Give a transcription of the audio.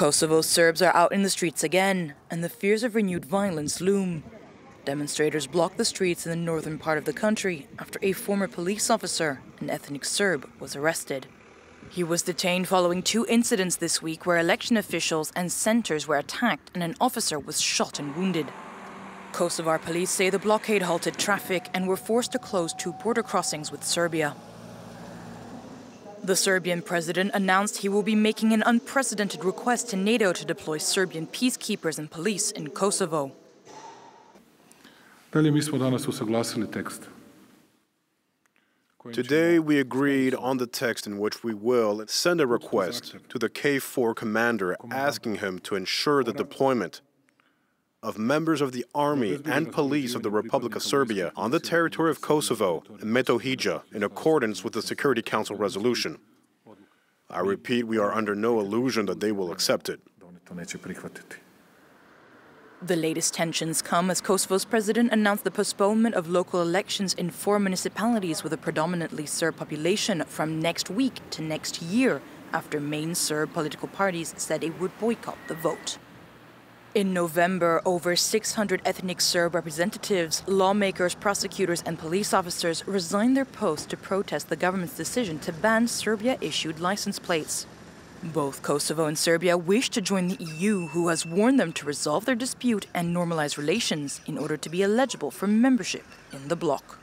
Kosovo Serbs are out in the streets again, and the fears of renewed violence loom. Demonstrators blocked the streets in the northern part of the country after a former police officer, an ethnic Serb, was arrested. He was detained following two incidents this week where election officials and centers were attacked and an officer was shot and wounded. Kosovar police say the blockade halted traffic and were forced to close two border crossings with Serbia. The Serbian president announced he will be making an unprecedented request to NATO to deploy Serbian peacekeepers and police in Kosovo. Today, we agreed on the text in which we will send a request to the KFOR commander asking him to ensure the deployment of members of the army and police of the Republic of Serbia on the territory of Kosovo and Metohija in accordance with the Security Council resolution. I repeat, we are under no illusion that they will accept it. The latest tensions come as Kosovo's president announced the postponement of local elections in four municipalities with a predominantly Serb population from next week to next year after main Serb political parties said it would boycott the vote. In November, over 600 ethnic Serb representatives, lawmakers, prosecutors, and police officers resigned their posts to protest the government's decision to ban Serbia issued license plates. Both Kosovo and Serbia wish to join the EU, who has warned them to resolve their dispute and normalize relations in order to be eligible for membership in the bloc.